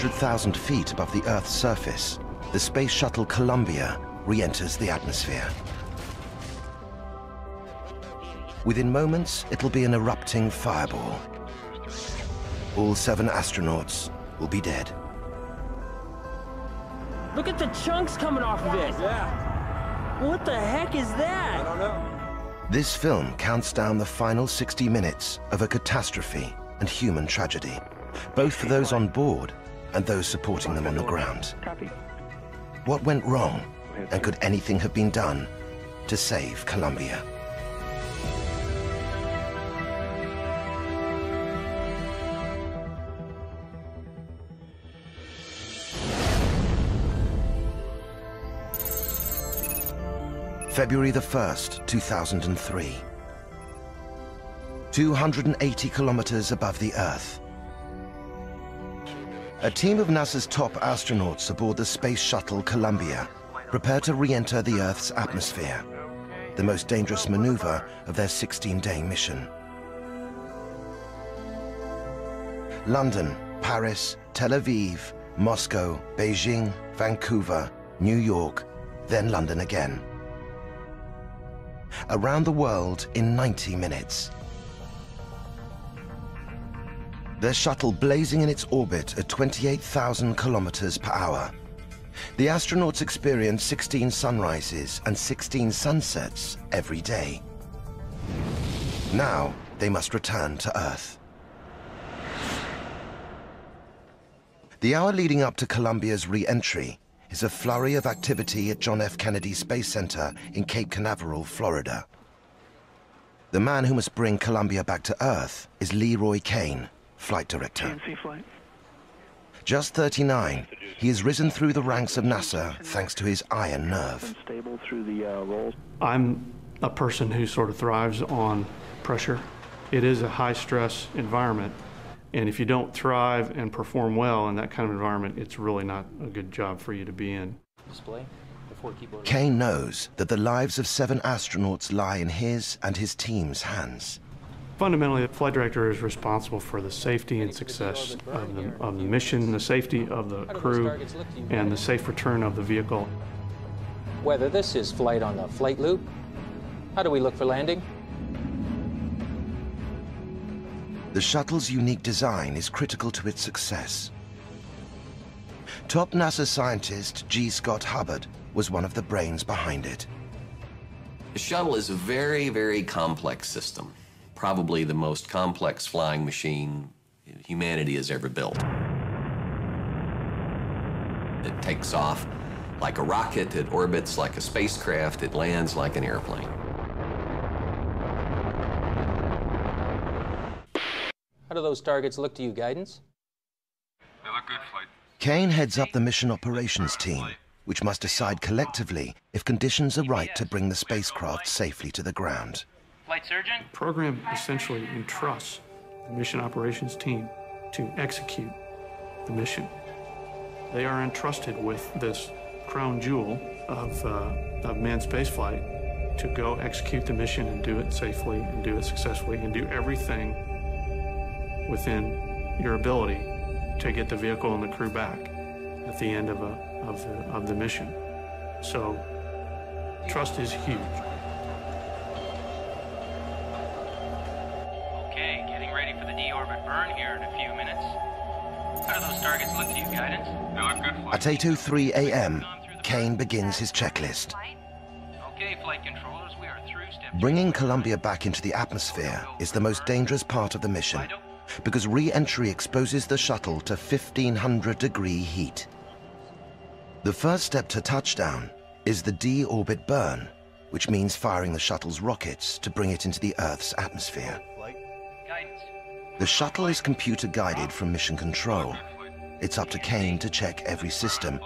400,000 feet above the Earth's surface, the space shuttle Columbia re-enters the atmosphere. Within moments, it'll be an erupting fireball. All seven astronauts will be dead. Look at the chunks coming off of it. Yeah. What the heck is that? I don't know. This film counts down the final 60 minutes of a catastrophe and human tragedy, both for those on board and those supporting them on the ground. What went wrong, and could anything have been done to save Columbia? February the 1st, 2003. 280 kilometers above the Earth. A team of NASA's top astronauts aboard the space shuttle Columbia prepare to re-enter the Earth's atmosphere, the most dangerous maneuver of their 16-day mission. London, Paris, Tel Aviv, Moscow, Beijing, Vancouver, New York, then London again. Around the world in 90 minutes. Their shuttle blazing in its orbit at 28,000 kilometers per hour. The astronauts experience 16 sunrises and 16 sunsets every day. Now, they must return to Earth. The hour leading up to Columbia's re-entry is a flurry of activity at John F. Kennedy Space Center in Cape Canaveral, Florida. The man who must bring Columbia back to Earth is Leroy Cain, flight director. flight. Just 39, he has risen through the ranks of NASA thanks to his iron nerve. Stable through the uh, rolls. I'm a person who sort of thrives on pressure. It is a high stress environment, and if you don't thrive and perform well in that kind of environment, it's really not a good job for you to be in. Display before keyboard. Cain knows that the lives of seven astronauts lie in his and his team's hands. Fundamentally, the flight director is responsible for the safety and success of the, of the mission, the safety of the crew, and the safe return of the vehicle. Whether this is flight on the flight loop, how do we look for landing? The shuttle's unique design is critical to its success. Top NASA scientist G. Scott Hubbard was one of the brains behind it. The shuttle is a very, very complex system, probably the most complex flying machine humanity has ever built. It takes off like a rocket, it orbits like a spacecraft, it lands like an airplane. How do those targets look to you, guidance? They look good, flight. Cain heads up the mission operations team, which must decide collectively if conditions are right to bring the spacecraft safely to the ground. Flight surgeon? The program essentially entrusts the mission operations team to execute the mission. They are entrusted with this crown jewel of, uh, of manned spaceflight to go execute the mission and do it safely and do it successfully and do everything within your ability to get the vehicle and the crew back at the end of, a, of, the, of the mission. So trust is huge. At 8.03 a.m., Cain begins his checklist. Okay, flight controllers, we are through step Bringing Columbia back into the atmosphere is the most dangerous part of the mission because re-entry exposes the shuttle to 1500 degree heat. The first step to touchdown is the de-orbit burn, which means firing the shuttle's rockets to bring it into the Earth's atmosphere. The shuttle is computer guided from mission control. It's up to Cain to check every system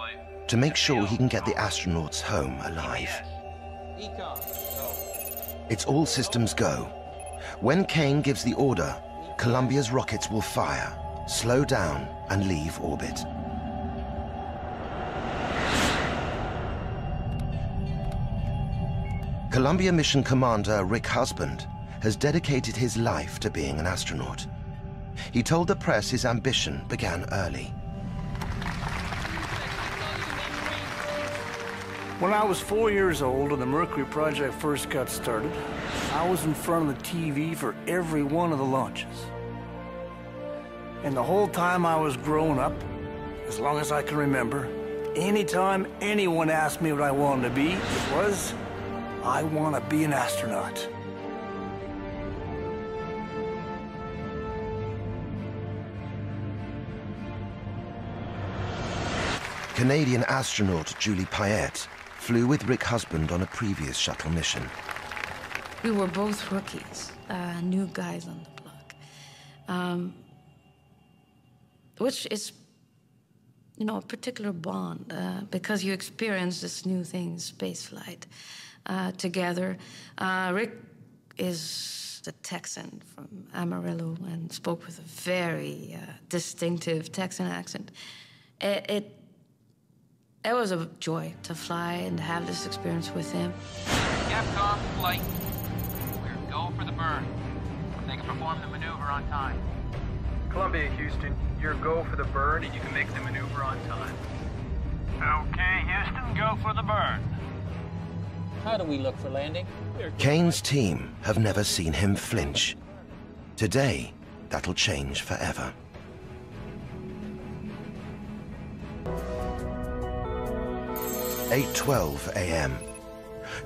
to make sure he can get the astronauts home alive. It's all systems go. When Cain gives the order, Columbia's rockets will fire, slow down, and leave orbit. Columbia mission commander Rick Husband has dedicated his life to being an astronaut. He told the press his ambition began early. When I was four years old and the Mercury project first got started, I was in front of the TV for every one of the launches. And the whole time I was growing up, as long as I can remember, anytime anyone asked me what I wanted to be, it was, I want to be an astronaut. Canadian astronaut Julie Payette flew with Rick Husband on a previous shuttle mission. We were both rookies, uh, new guys on the block. Um, which is, you know, a particular bond uh, because you experience this new thing, spaceflight, uh, together. Uh, Rick is a Texan from Amarillo and spoke with a very uh, distinctive Texan accent. It, it it was a joy to fly and to have this experience with him. Capcom flight. We're go for the burn. They can perform the maneuver on time. Columbia, Houston, you're go for the burn and you can make the maneuver on time. Okay, Houston, go for the burn. How do we look for landing? Cain's team have never seen him flinch. Today, that'll change forever. 8.12 a.m.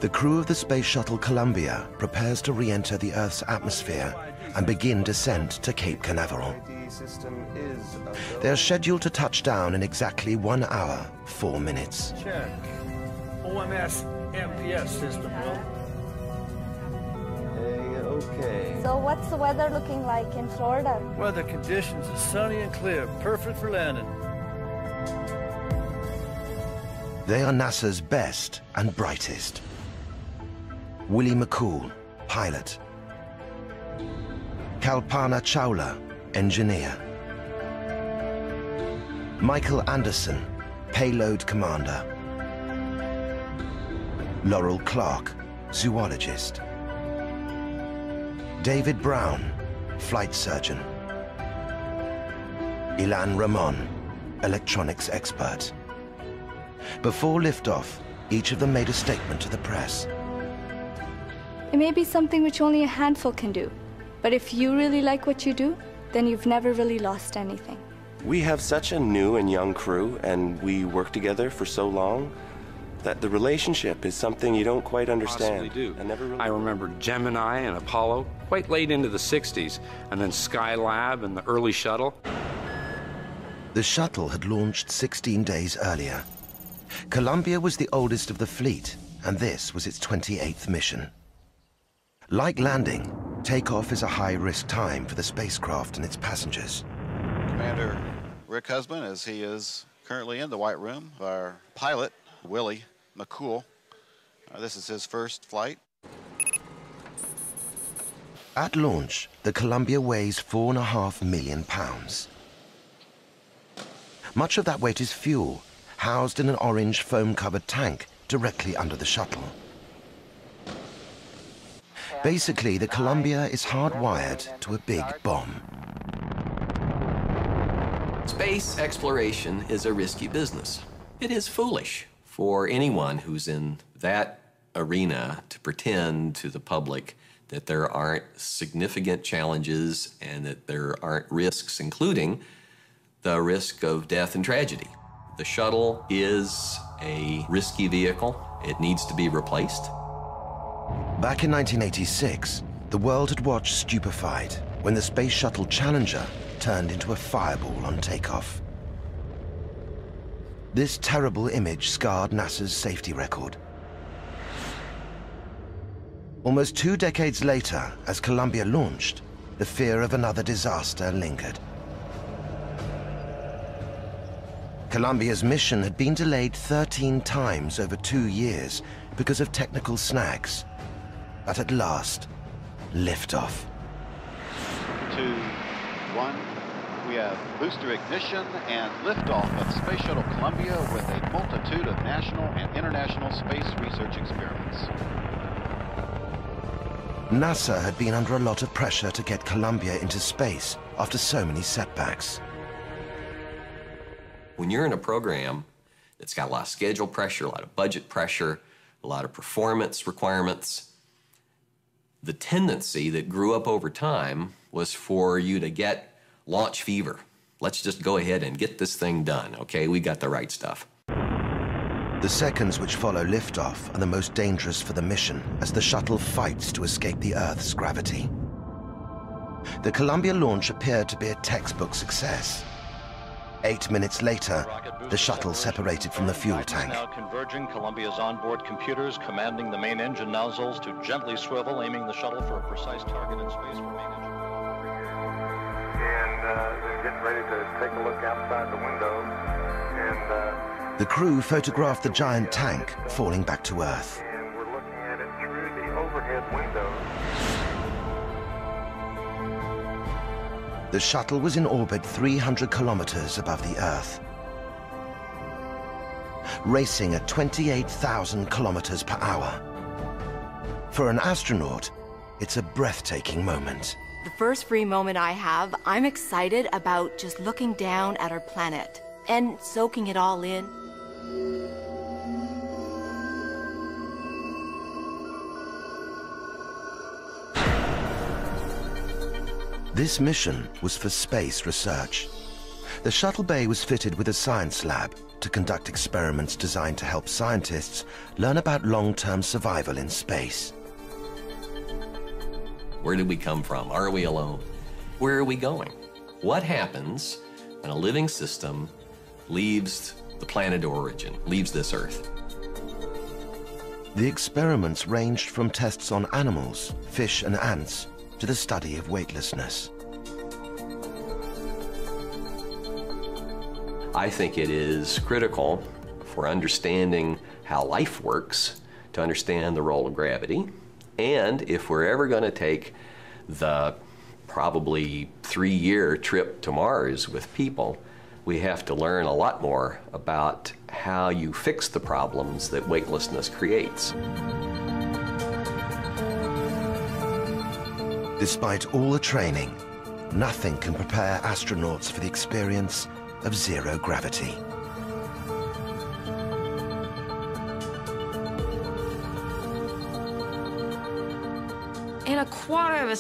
The crew of the Space Shuttle Columbia prepares to re-enter the Earth's atmosphere and begin descent to Cape Canaveral. They are scheduled to touch down in exactly one hour, four minutes. Check. OMS MPS system, Will. okay. So what's the weather looking like in Florida? Weather conditions are sunny and clear, perfect for landing. They are NASA's best and brightest. Willie McCool, pilot. Kalpana Chawla, engineer. Michael Anderson, payload commander. Laurel Clark, zoologist. David Brown, flight surgeon. Ilan Ramon, electronics expert. Before liftoff, each of them made a statement to the press. It may be something which only a handful can do, but if you really like what you do, then you've never really lost anything. We have such a new and young crew, and we work together for so long that the relationship is something you don't quite understand. do. I never really I remember Gemini and Apollo quite late into the 60s, and then Skylab and the early shuttle. The shuttle had launched 16 days earlier. Columbia was the oldest of the fleet, and this was its 28th mission. Like landing, takeoff is a high-risk time for the spacecraft and its passengers. Commander Rick Husband, as he is currently in the White Room, our pilot, Willie McCool. Uh, this is his first flight. At launch, the Columbia weighs four and a half million pounds. Much of that weight is fuel, housed in an orange foam-covered tank directly under the shuttle. Basically, the Columbia is hardwired to a big bomb. Space exploration is a risky business. It is foolish for anyone who's in that arena to pretend to the public that there aren't significant challenges and that there aren't risks, including the risk of death and tragedy. The shuttle is a risky vehicle. It needs to be replaced. Back in 1986, the world had watched stupefied when the Space Shuttle Challenger turned into a fireball on takeoff. This terrible image scarred NASA's safety record. Almost two decades later, as Columbia launched, the fear of another disaster lingered. Columbia's mission had been delayed 13 times over two years because of technical snags. But at last, liftoff. Two, one. We have booster ignition and liftoff of Space Shuttle Columbia with a multitude of national and international space research experiments. NASA had been under a lot of pressure to get Columbia into space after so many setbacks. When you're in a program that's got a lot of schedule pressure, a lot of budget pressure, a lot of performance requirements. The tendency that grew up over time was for you to get launch fever. Let's just go ahead and get this thing done, okay? We got the right stuff. The seconds which follow liftoff are the most dangerous for the mission as the shuttle fights to escape the Earth's gravity. The Columbia launch appeared to be a textbook success. Eight minutes later, the shuttle separated from the fuel tank. Now converging Columbia's onboard computers, commanding the main engine nozzles to gently swivel, aiming the shuttle for a precise target in space for main engine. And uh, they're getting ready to take a look outside the window. And uh, The crew photographed the giant tank falling back to Earth. and we're looking at it through the overhead window. The shuttle was in orbit 300 kilometers above the Earth, racing at 28,000 kilometers per hour. For an astronaut, it's a breathtaking moment. The first free moment I have, I'm excited about just looking down at our planet and soaking it all in. This mission was for space research. The shuttle bay was fitted with a science lab to conduct experiments designed to help scientists learn about long-term survival in space. Where did we come from? Are we alone? Where are we going? What happens when a living system leaves the planet of origin, leaves this Earth? The experiments ranged from tests on animals, fish and ants, to the study of weightlessness. I think it is critical for understanding how life works to understand the role of gravity. And if we're ever going to take the probably three year trip to Mars with people, we have to learn a lot more about how you fix the problems that weightlessness creates. Despite all the training, nothing can prepare astronauts for the experience of zero gravity. In a quarter of a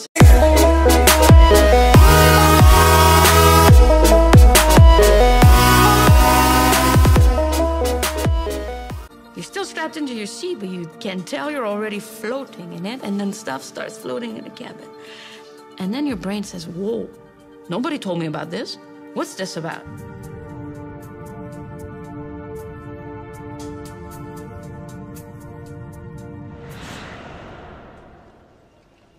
You're still strapped into your seat, but you can tell you're already floating in it, and then stuff starts floating in the cabin. And then your brain says, Whoa, nobody told me about this. What's this about?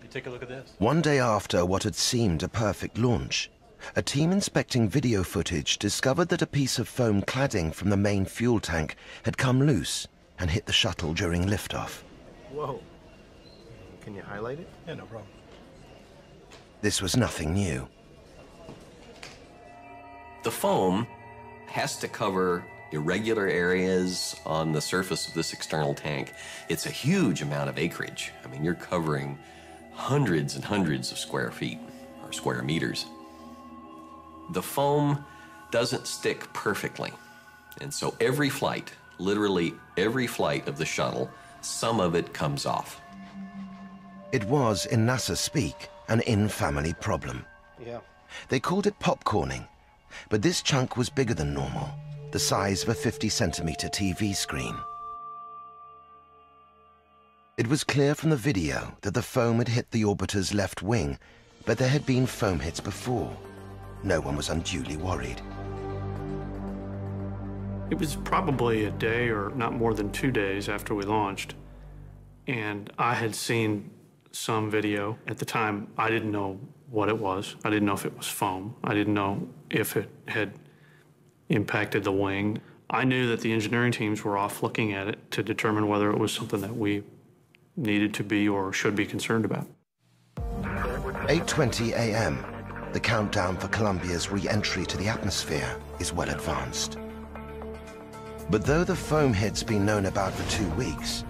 You take a look at this. One day after what had seemed a perfect launch, a team inspecting video footage discovered that a piece of foam cladding from the main fuel tank had come loose and hit the shuttle during liftoff. Whoa. Can you highlight it? Yeah, no problem. This was nothing new. The foam has to cover irregular areas on the surface of this external tank. It's a huge amount of acreage. I mean, you're covering hundreds and hundreds of square feet or square meters. The foam doesn't stick perfectly. And so every flight, literally every flight of the shuttle, some of it comes off. It was, in NASA speak, an in-family problem. Yeah. They called it popcorning, but this chunk was bigger than normal, the size of a 50 centimeter TV screen. It was clear from the video that the foam had hit the orbiter's left wing, but there had been foam hits before. No one was unduly worried. It was probably a day or not more than two days after we launched. And I had seen some video. At the time, I didn't know what it was. I didn't know if it was foam. I didn't know if it had impacted the wing. I knew that the engineering teams were off looking at it to determine whether it was something that we needed to be or should be concerned about. 8.20 a.m. The countdown for Columbia's re-entry to the atmosphere is well advanced. But though the foam hit's been known about for two weeks,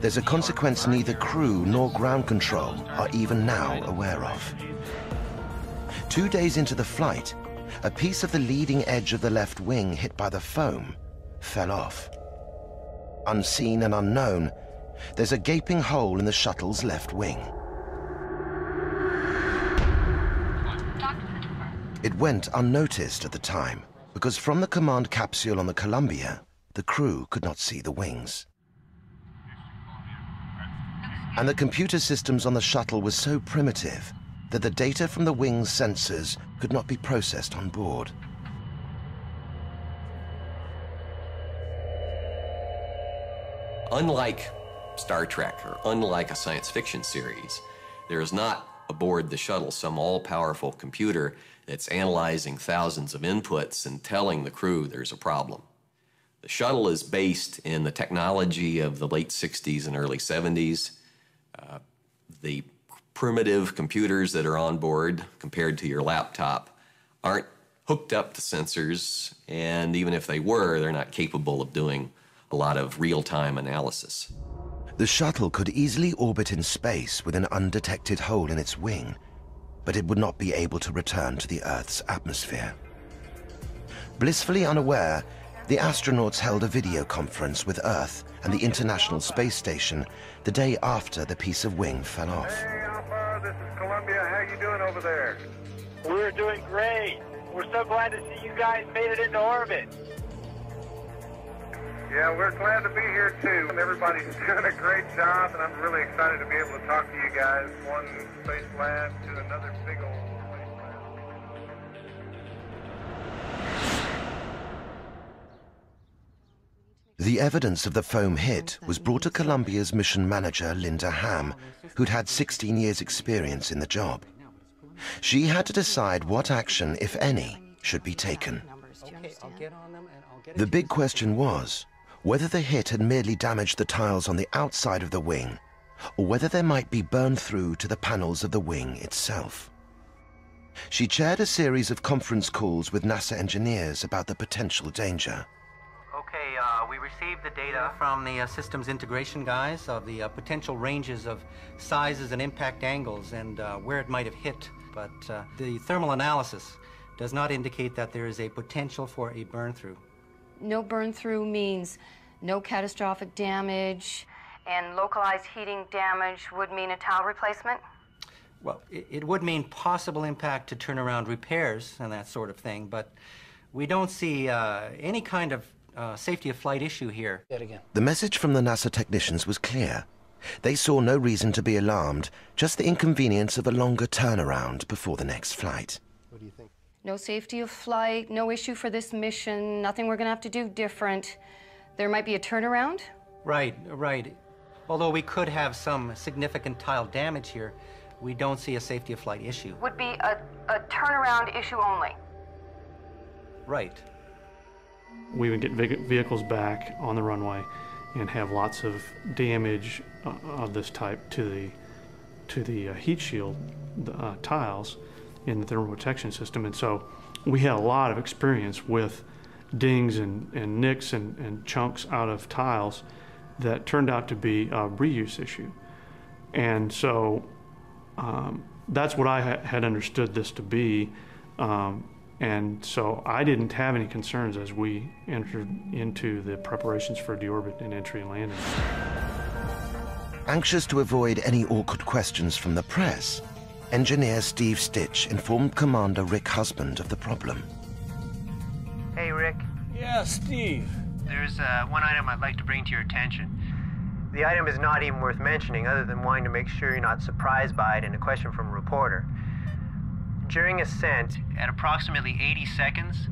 there's a consequence neither crew nor ground control are even now aware of. Two days into the flight, a piece of the leading edge of the left wing hit by the foam fell off. Unseen and unknown, there's a gaping hole in the shuttle's left wing. It went unnoticed at the time because from the command capsule on the Columbia, the crew could not see the wings. And the computer systems on the shuttle were so primitive that the data from the wing's sensors could not be processed on board. Unlike Star Trek or unlike a science fiction series, there is not aboard the shuttle some all-powerful computer that's analyzing thousands of inputs and telling the crew there's a problem. The shuttle is based in the technology of the late 60s and early 70s. Uh, the primitive computers that are on board compared to your laptop aren't hooked up to sensors, and even if they were, they're not capable of doing a lot of real-time analysis. The shuttle could easily orbit in space with an undetected hole in its wing, but it would not be able to return to the Earth's atmosphere. Blissfully unaware, the astronauts held a video conference with Earth and the International Space Station the day after the piece of wing fell off. Hey, Alpha, this is Columbia. How you doing over there? We're doing great. We're so glad to see you guys made it into orbit. Yeah, we're glad to be here too. And everybody's doing a great job, and I'm really excited to be able to talk to you guys. One space lab to another big old The evidence of the foam hit was brought to Columbia's mission manager, Linda Ham, who'd had 16 years' experience in the job. She had to decide what action, if any, should be taken. The big question was whether the hit had merely damaged the tiles on the outside of the wing, or whether there might be burned through to the panels of the wing itself. She chaired a series of conference calls with NASA engineers about the potential danger. Received the data from the uh, systems integration guys of the uh, potential ranges of sizes and impact angles and uh, where it might have hit. But uh, the thermal analysis does not indicate that there is a potential for a burn through. No burn through means no catastrophic damage, and localized heating damage would mean a tile replacement? Well, it, it would mean possible impact to turnaround repairs and that sort of thing, but we don't see uh, any kind of uh, safety of flight issue here. The message from the NASA technicians was clear. They saw no reason to be alarmed, just the inconvenience of a longer turnaround before the next flight. What do you think? No safety of flight, no issue for this mission, nothing we're going to have to do different. There might be a turnaround? Right, right. Although we could have some significant tile damage here, we don't see a safety of flight issue. Would be a, a turnaround issue only. Right. We would get vehicles back on the runway and have lots of damage uh, of this type to the to the uh, heat shield uh, tiles in the thermal protection system. And so we had a lot of experience with dings and, and nicks and, and chunks out of tiles that turned out to be a reuse issue. And so um, that's what I ha- had understood this to be. Um, and so I didn't have any concerns as we entered into the preparations for deorbit and entry and landing. Anxious to avoid any awkward questions from the press, engineer Steve Stich informed Commander Rick Husband of the problem. Hey, Rick. Yeah, Steve. There's uh, one item I'd like to bring to your attention. The item is not even worth mentioning, other than wanting to make sure you're not surprised by it in a question from a reporter. During ascent, at approximately 80 seconds,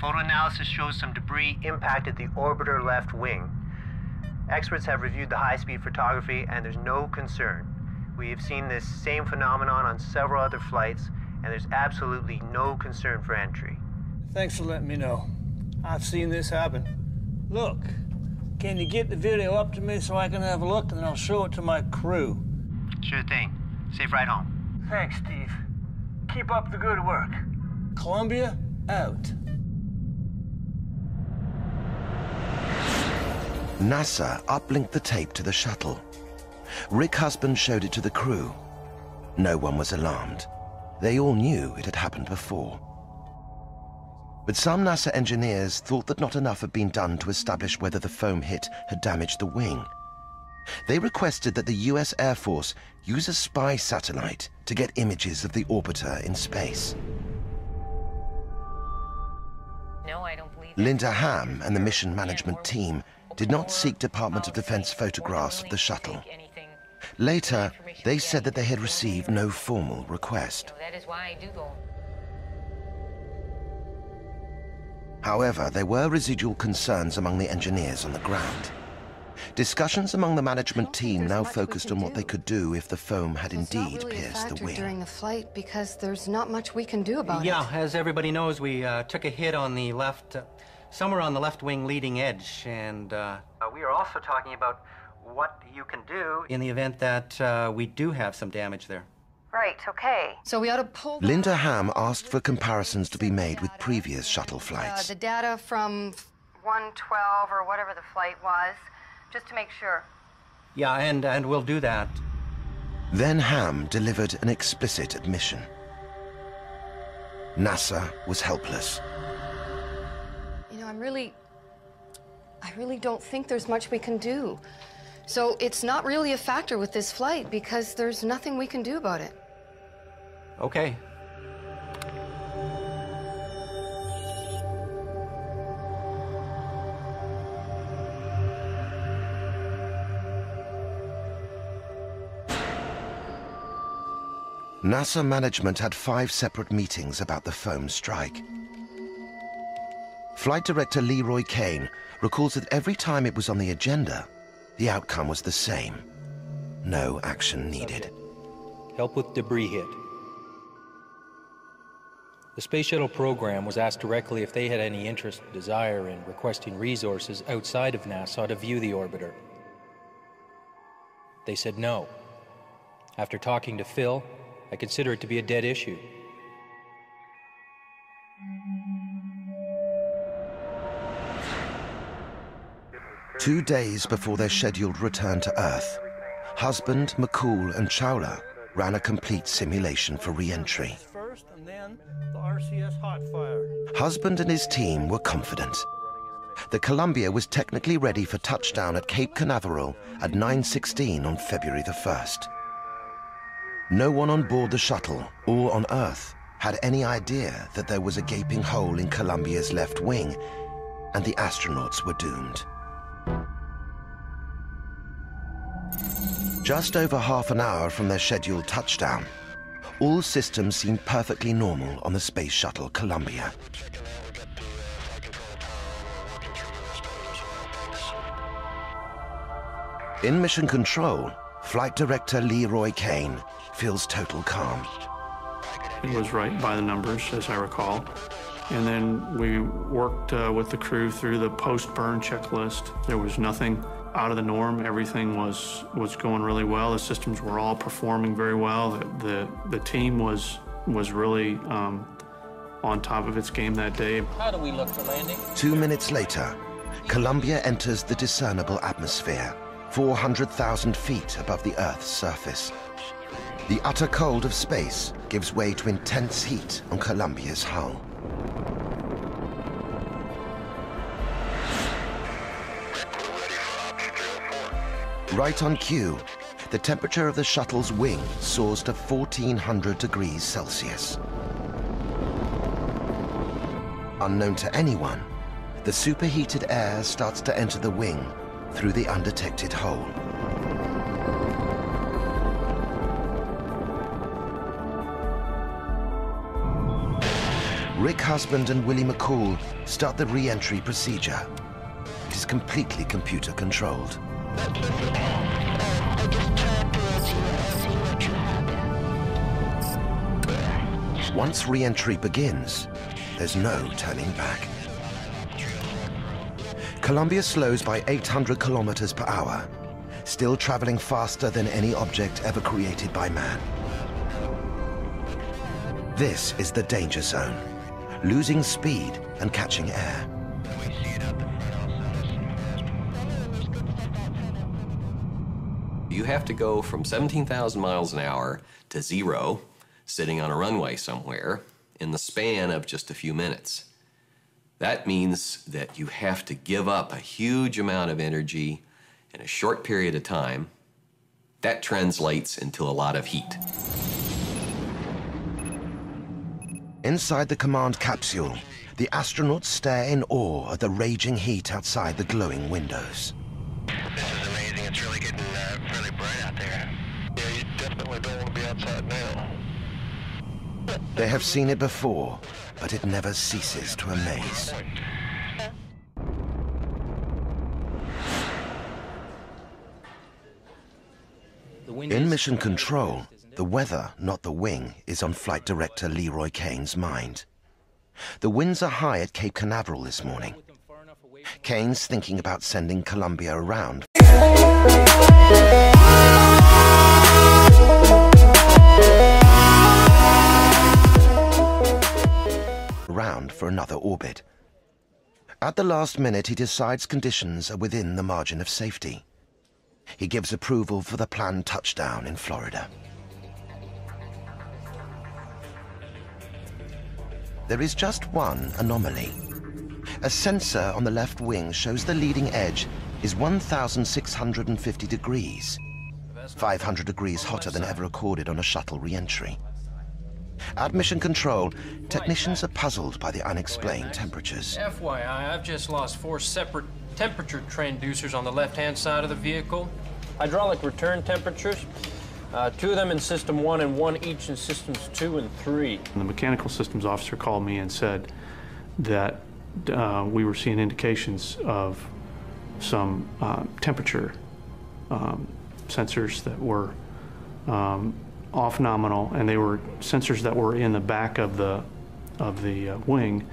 photo analysis shows some debris impacted the orbiter left wing. Experts have reviewed the high-speed photography, and there's no concern. We have seen this same phenomenon on several other flights, and there's absolutely no concern for entry. Thanks for letting me know. I've seen this happen. Look, can you get the video up to me so I can have a look and then I'll show it to my crew? Sure thing. Safe ride home. Thanks, Steve. Keep up the good work. Columbia, out. NASA uplinked the tape to the shuttle. Rick Husband showed it to the crew. No one was alarmed. They all knew it had happened before. But some NASA engineers thought that not enough had been done to establish whether the foam hit had damaged the wing. They requested that the US Air Force use a spy satellite to get images of the orbiter in space. No, I don't believe Linda Ham and the mission management team did not seek Department of oh, Defense photographs of the shuttle. Later, they said that they had received no formal request. That is why I do go. However, there were residual concerns among the engineers on the ground. Discussions among the management team now focused on what they could do if the foam had indeed really a pierced the wing. during the flight because there's not much we can do about yeah, it. as everybody knows, we uh, took a hit on the left, uh, somewhere on the left wing leading edge, and uh, uh, we are also talking about what you can do in the event that uh, we do have some damage there. Right, okay. So we ought to pull Linda Ham asked for comparisons to be made with previous shuttle uh, flights. the data from 112 or whatever the flight was, just to make sure. Yeah, and, and we'll do that. Then Ham delivered an explicit admission. NASA was helpless. You know, I'm really. I really don't think there's much we can do. So it's not really a factor with this flight because there's nothing we can do about it. Okay. NASA management had five separate meetings about the foam strike. Flight director Leroy Cain recalls that every time it was on the agenda, the outcome was the same. No action needed. Help with debris hit. The Space Shuttle program was asked directly if they had any interest or desire in requesting resources outside of NASA to view the orbiter. They said no. After talking to Phil, I consider it to be a dead issue. Two days before their scheduled return to Earth, husband McCool and Chawla ran a complete simulation for re-entry. Husband and his team were confident. The Columbia was technically ready for touchdown at Cape Canaveral at 9.16 on February the 1st. No one on board the shuttle or on Earth had any idea that there was a gaping hole in Columbia's left wing and the astronauts were doomed. Just over half an hour from their scheduled touchdown, all systems seemed perfectly normal on the space shuttle Columbia. In mission control, flight director Leroy Cain feels total calm. It was right by the numbers, as I recall. And then we worked uh, with the crew through the post-burn checklist. There was nothing out of the norm. Everything was was going really well. The systems were all performing very well. The the, the team was was really um, on top of its game that day. How do we look for landing? Two minutes later, Columbia enters the discernible atmosphere, 400,000 feet above the Earth's surface. The utter cold of space gives way to intense heat on Columbia's hull. Right on cue, the temperature of the shuttle's wing soars to 1400 degrees Celsius. Unknown to anyone, the superheated air starts to enter the wing through the undetected hole. Rick Husband and Willie McCool start the re-entry procedure. It is completely computer controlled. Once re-entry begins, there's no turning back. Columbia slows by 800 kilometers per hour, still traveling faster than any object ever created by man. This is the danger zone, losing speed and catching air. You have to go from 17,000 miles an hour to zero, sitting on a runway somewhere, in the span of just a few minutes. That means that you have to give up a huge amount of energy in a short period of time. That translates into a lot of heat. Inside the command capsule, the astronauts stare in awe at the raging heat outside the glowing windows. This is amazing. It's really getting uh, really bright out there. Yeah, you definitely don't want to be outside now. They have seen it before, but it never ceases to amaze. In mission control, the weather, not the wing, is on flight director Leroy Cain's mind. The winds are high at Cape Canaveral this morning. Cain's thinking about sending Columbia around. For another orbit. At the last minute, he decides conditions are within the margin of safety. He gives approval for the planned touchdown in Florida. There is just one anomaly. A sensor on the left wing shows the leading edge is 1,650 degrees, 500 degrees hotter than ever recorded on a shuttle re-entry. At Mission Control, technicians are puzzled by the unexplained temperatures. FYI, I've just lost four separate temperature transducers on the left-hand side of the vehicle. Hydraulic return temperatures, uh, two of them in System 1 and one each in Systems 2 and 3. The mechanical systems officer called me and said that uh, we were seeing indications of some uh, temperature um, sensors that were um, off nominal, and they were sensors that were in the back of the of the uh, wing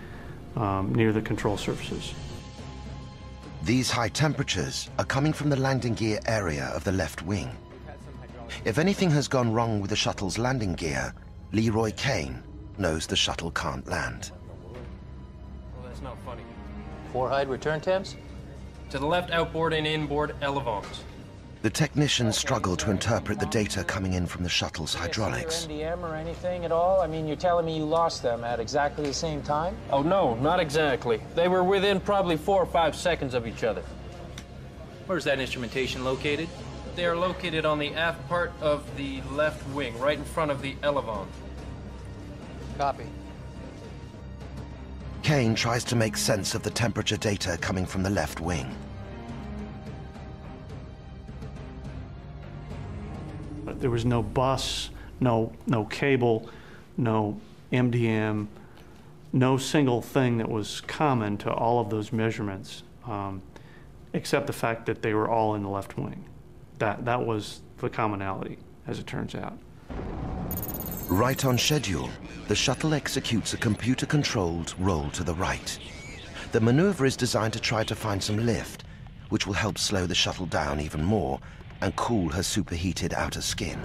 um, near the control surfaces. These high temperatures are coming from the landing gear area of the left wing. If anything has gone wrong with the shuttle's landing gear, Leroy Cain knows the shuttle can't land. Well, that's not funny. Four hyd return temps? To the left outboard and inboard elevons. The technicians struggle to interpret the data coming in from the shuttle's hydraulics. MDM or anything at all? I mean, you're telling me you lost them at exactly the same time? Oh, no, not exactly. They were within probably four or five seconds of each other. Where's that instrumentation located? They are located on the aft part of the left wing, right in front of the elevon. Copy. Cain tries to make sense of the temperature data coming from the left wing. There was no bus, no, no cable, no MDM, no single thing that was common to all of those measurements, um, except the fact that they were all in the left wing. That, that was the commonality, as it turns out. Right on schedule, the shuttle executes a computer-controlled roll to the right. The maneuver is designed to try to find some lift, which will help slow the shuttle down even more and cool her superheated outer skin.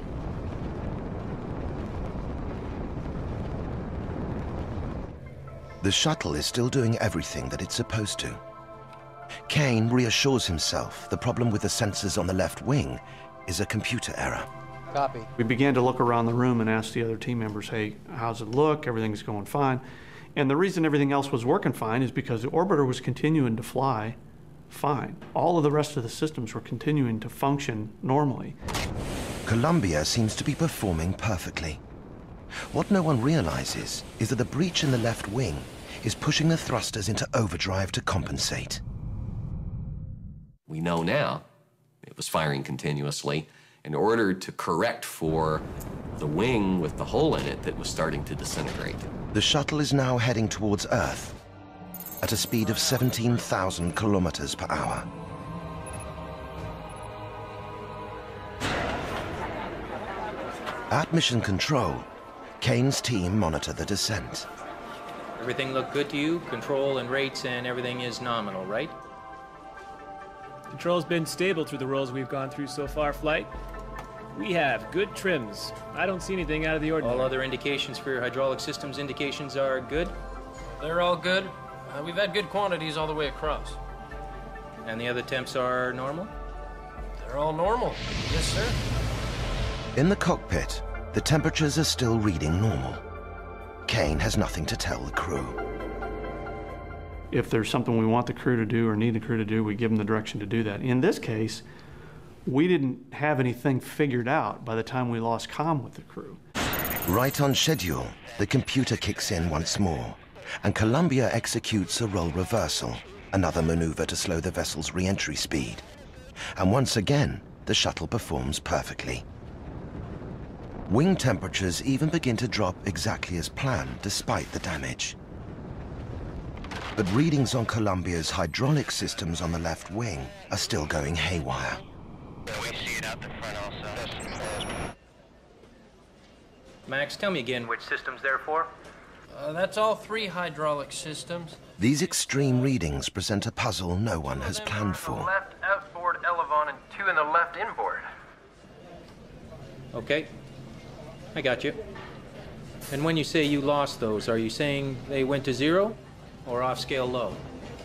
The shuttle is still doing everything that it's supposed to. Cain reassures himself the problem with the sensors on the left wing is a computer error. Copy. We began to look around the room and ask the other team members, hey, how's it look? Everything's going fine. And the reason everything else was working fine is because the orbiter was continuing to fly fine. All of the rest of the systems were continuing to function normally. Columbia seems to be performing perfectly. What no one realizes is that the breach in the left wing is pushing the thrusters into overdrive to compensate. We know now it was firing continuously in order to correct for the wing with the hole in it that was starting to disintegrate. The shuttle is now heading towards Earth at a speed of 17,000 kilometers per hour. At Mission Control, Cain's team monitor the descent. Everything look good to you? Control and rates and everything is nominal, right? Control's been stable through the rolls we've gone through so far, Flight. We have good trims. I don't see anything out of the ordinary. All other indications for your hydraulic systems indications are good? They're all good. Uh, we've had good quantities all the way across. And the other temps are normal? They're all normal. Yes, sir. In the cockpit, the temperatures are still reading normal. Cain has nothing to tell the crew. If there's something we want the crew to do or need the crew to do, we give them the direction to do that. In this case, we didn't have anything figured out by the time we lost comm with the crew. Right on schedule, the computer kicks in once more, and Columbia executes a roll reversal, another maneuver to slow the vessel's re-entry speed. And once again, the shuttle performs perfectly. Wing temperatures even begin to drop exactly as planned despite the damage. But readings on Columbia's hydraulic systems on the left wing are still going haywire. We see it out the front also. Max, tell me again. Which system's there for? Uh, that's all three hydraulic systems. These extreme readings present a puzzle no one has planned for. Left outboard elevon and two in the left inboard. Okay. I got you. And when you say you lost those, are you saying they went to zero or off scale low?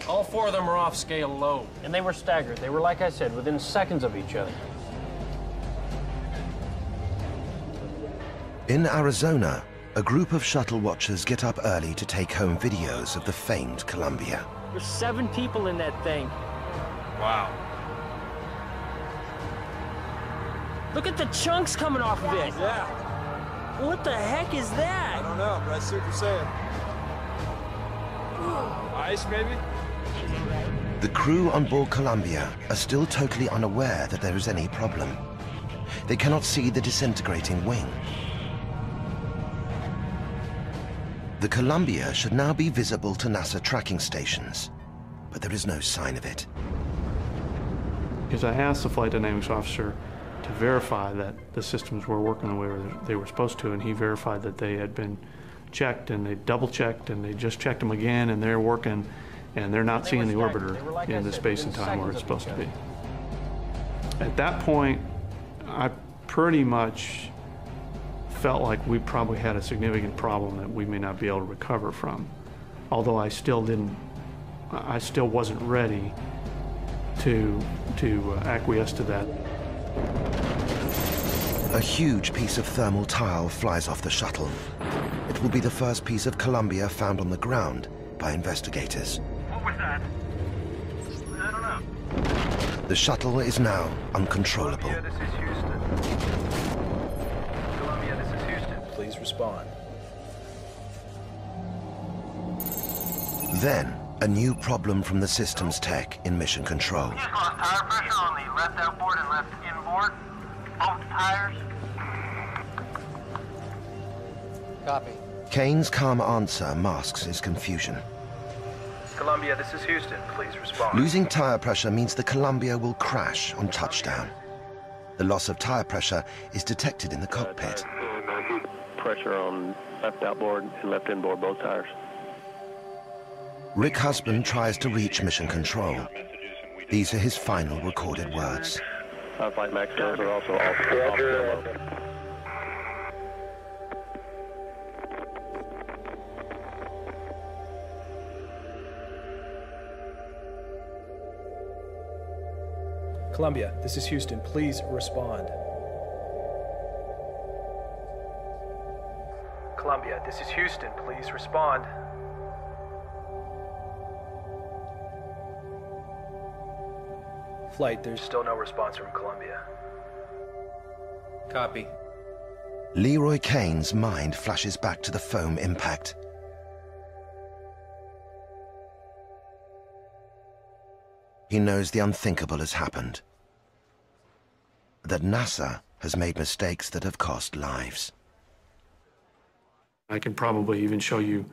All four of them are off scale low. And they were staggered. They were, like I said, within seconds of each other. In Arizona, a group of shuttle watchers get up early to take home videos of the famed Columbia. There's seven people in that thing. Wow. Look at the chunks coming off of it. Yeah. What the heck is that? I don't know, but I see what you're saying. Ice, maybe? The crew on board Columbia are still totally unaware that there is any problem. They cannot see the disintegrating wing. The Columbia should now be visible to NASA tracking stations, but there is no sign of it. Because I asked the flight dynamics officer to verify that the systems were working the way they were supposed to, and he verified that they had been checked and they double checked and they just checked them again and they're working and they're not seeing the orbiter in the space and time where it's supposed to be. At that point, I pretty much felt like we probably had a significant problem that we may not be able to recover from. Although I still didn't, I still wasn't ready to, to uh, acquiesce to that. A huge piece of thermal tile flies off the shuttle. It will be the first piece of Columbia found on the ground by investigators. What was that? I don't know. The shuttle is now uncontrollable. Columbia, this is Houston. Columbia, respond. Then, a new problem from the systems tech in mission control. Just lost tire pressure on the left outboard and left inboard. Both tires. Copy. Cain's calm answer masks his confusion. Columbia, this is Houston. Please respond. Losing tire pressure means the Columbia will crash on touchdown. The loss of tire pressure is detected in the cockpit. Uh, Pressure on left outboard and left inboard, both tires. Rick Husband tries to reach mission control. These are his final recorded words. Five flight max are also off, off scale. Columbia, this is Houston. Please respond. Columbia, this is Houston. Please respond. Flight, there's Still no response from Columbia. Copy. Leroy Cain's mind flashes back to the foam impact. He knows the unthinkable has happened. That NASA has made mistakes that have cost lives. I can probably even show you,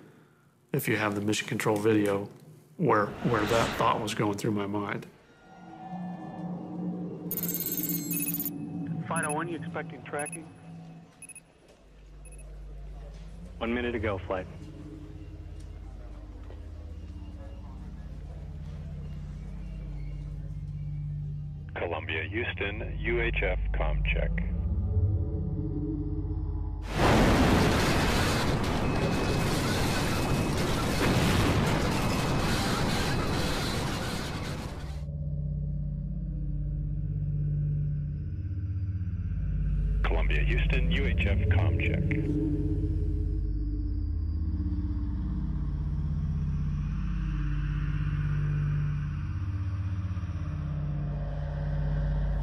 if you have the mission control video, where, where that thought was going through my mind. Final one, you expecting tracking? One minute ago, flight. Columbia, Houston, UHF com check. Jeff ComCheck.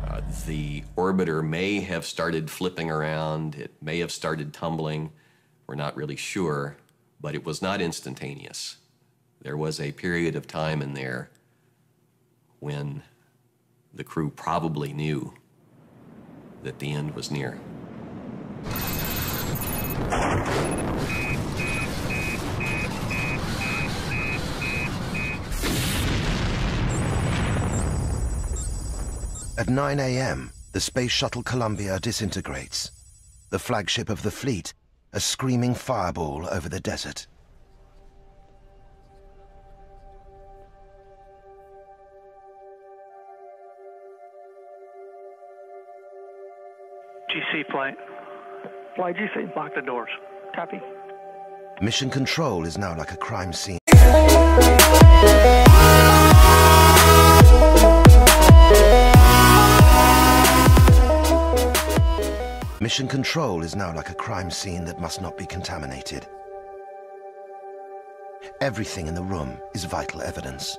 Uh, the orbiter may have started flipping around, it may have started tumbling. We're not really sure, but it was not instantaneous. There was a period of time in there when the crew probably knew that the end was near. At 9 a.m., the Space Shuttle Columbia disintegrates. The flagship of the fleet, a screaming fireball over the desert. GC flight. Fly GC, lock the doors. Copy. Mission control is now like a crime scene. Mission control is now like a crime scene that must not be contaminated. Everything in the room is vital evidence.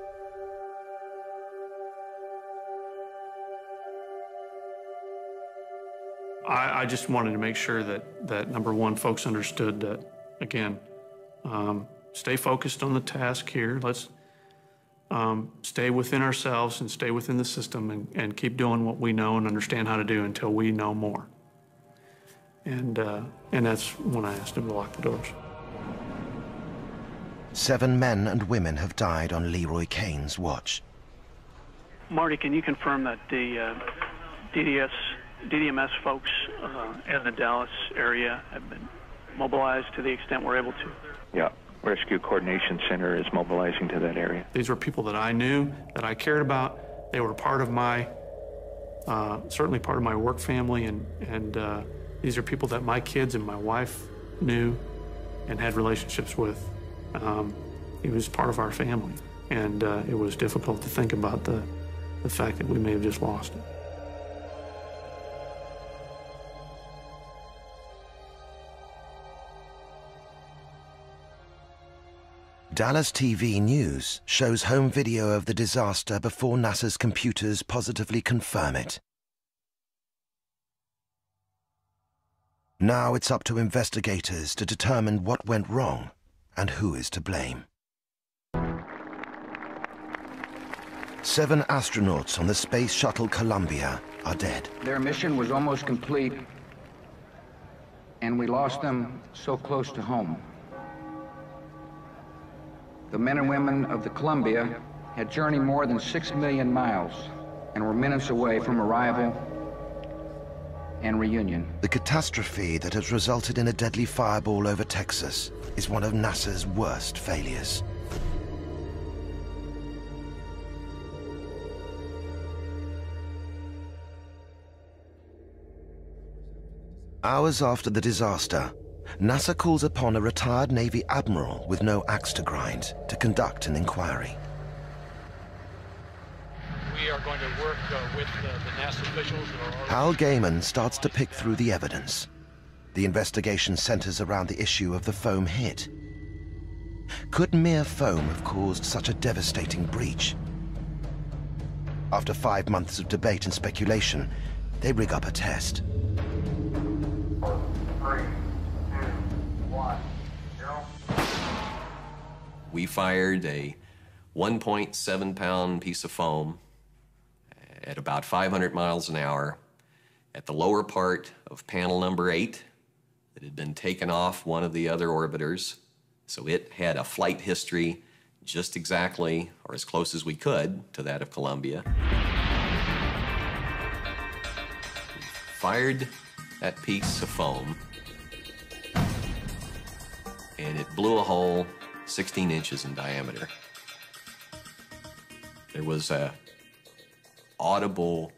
I, I just wanted to make sure that, that number one, folks understood that, again, um, stay focused on the task here. Let's um, stay within ourselves and stay within the system and, and keep doing what we know and understand how to do until we know more. And, uh, and that's when I asked him to lock the doors. Seven men and women have died on Leroy Cain's watch. Marty, can you confirm that the uh, DDS, DDMS folks uh, in the Dallas area have been mobilized to the extent we're able to? Yeah. Rescue Coordination Center is mobilizing to that area. These were people that I knew, that I cared about. They were part of my, uh, certainly part of my work family, and, and uh, these are people that my kids and my wife knew and had relationships with. Um, he was part of our family, and uh, it was difficult to think about the, the fact that we may have just lost it. Dallas TV News shows home video of the disaster before NASA's computers positively confirm it. Now it's up to investigators to determine what went wrong and who is to blame. Seven astronauts on the Space Shuttle Columbia are dead. Their mission was almost complete, and we lost them so close to home. The men and women of the Columbia had journeyed more than six million miles and were minutes away from arrival and reunion. The catastrophe that has resulted in a deadly fireball over Texas is one of NASA's worst failures. Hours after the disaster, NASA calls upon a retired Navy admiral with no axe to grind to conduct an inquiry. We are going to work uh, with the, the NASA officials. Hal Gehman starts to pick through the evidence. The investigation centers around the issue of the foam hit. Could mere foam have caused such a devastating breach? After five months of debate and speculation, they rig up a test. We fired a 1.7 pound piece of foam at about 500 miles an hour at the lower part of panel number eight that had been taken off one of the other orbiters. So it had a flight history just exactly, or as close as we could, to that of Columbia. We fired that piece of foam, and it blew a hole 16 inches in diameter. There was a audible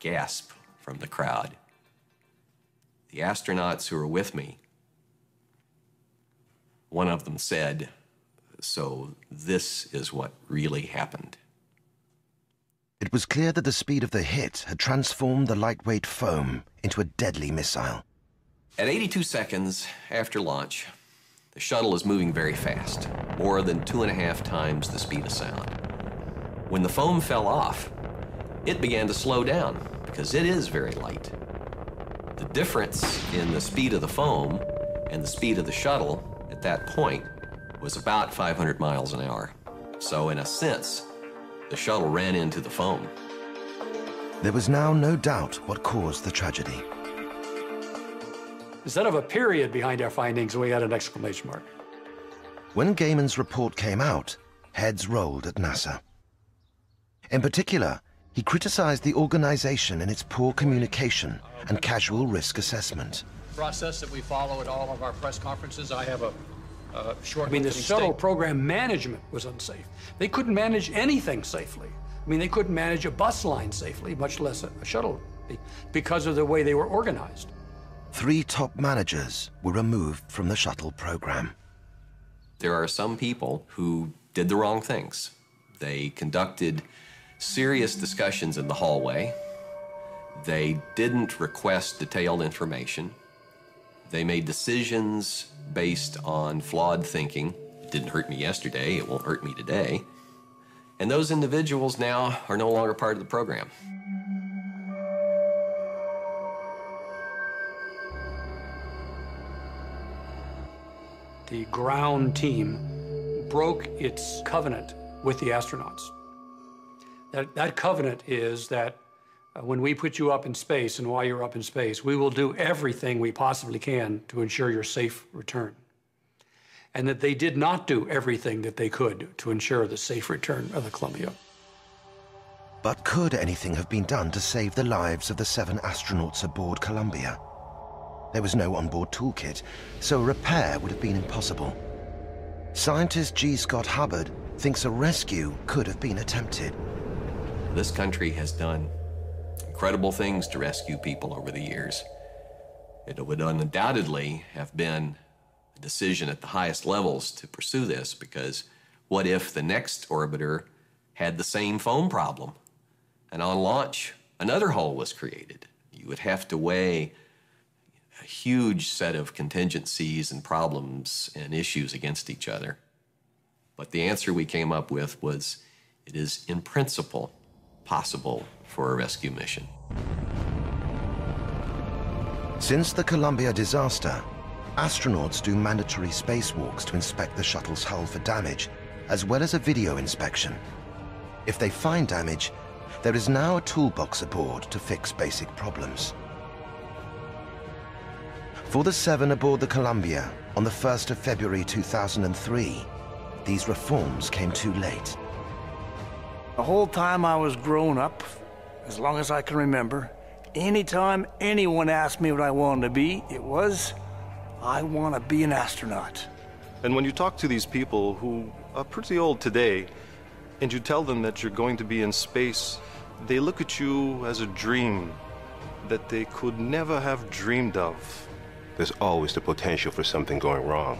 gasp from the crowd. The astronauts who were with me, one of them said, So this is what really happened. It was clear that the speed of the hit had transformed the lightweight foam into a deadly missile. At 82 seconds after launch, the shuttle is moving very fast, more than two and a half times the speed of sound. When the foam fell off, it began to slow down because it is very light. The difference in the speed of the foam and the speed of the shuttle at that point was about 500 miles an hour. So, in a sense, the shuttle ran into the foam. There was now no doubt what caused the tragedy. Instead of a period behind our findings, we had an exclamation mark. When Gehman's report came out, heads rolled at NASA. In particular, he criticized the organization and its poor communication and casual risk assessment. Process that we follow at all of our press conferences. I have a, a short. I mean, the shuttle statement. program management was unsafe. They couldn't manage anything safely. I mean, they couldn't manage a bus line safely, much less a, a shuttle, because of the way they were organized. Three top managers were removed from the shuttle program. There are some people who did the wrong things. They conducted serious discussions in the hallway. They didn't request detailed information. They made decisions based on flawed thinking. It didn't hurt me yesterday, it won't hurt me today. And those individuals now are no longer part of the program. The ground team broke its covenant with the astronauts. That, that covenant is that uh, when we put you up in space and while you're up in space, we will do everything we possibly can to ensure your safe return. And that they did not do everything that they could to ensure the safe return of the Columbia. But could anything have been done to save the lives of the seven astronauts aboard Columbia? There was no onboard toolkit, so a repair would have been impossible. Scientist G. Scott Hubbard thinks a rescue could have been attempted. This country has done incredible things to rescue people over the years. It would undoubtedly have been a decision at the highest levels to pursue this because what if the next orbiter had the same foam problem? And on launch, another hole was created. You would have to weigh huge set of contingencies and problems and issues against each other. But the answer we came up with was it is, in principle, possible for a rescue mission. Since the Columbia disaster, astronauts do mandatory spacewalks to inspect the shuttle's hull for damage, as well as a video inspection. If they find damage, there is now a toolbox aboard to fix basic problems. For the seven aboard the Columbia on the 1st of February 2003, these reforms came too late. The whole time I was growing up, as long as I can remember, anytime anyone asked me what I wanted to be, it was, I want to be an astronaut. And when you talk to these people who are pretty old today, and you tell them that you're going to be in space, they look at you as a dream that they could never have dreamed of. There's always the potential for something going wrong.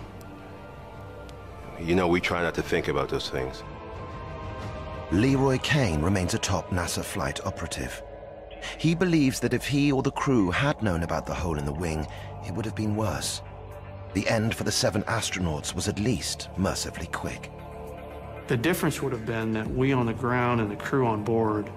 You know, we try not to think about those things. Leroy Cain remains a top NASA flight operative. He believes that if he or the crew had known about the hole in the wing, it would have been worse. The end for the seven astronauts was at least mercifully quick. The difference would have been that we on the ground and the crew on board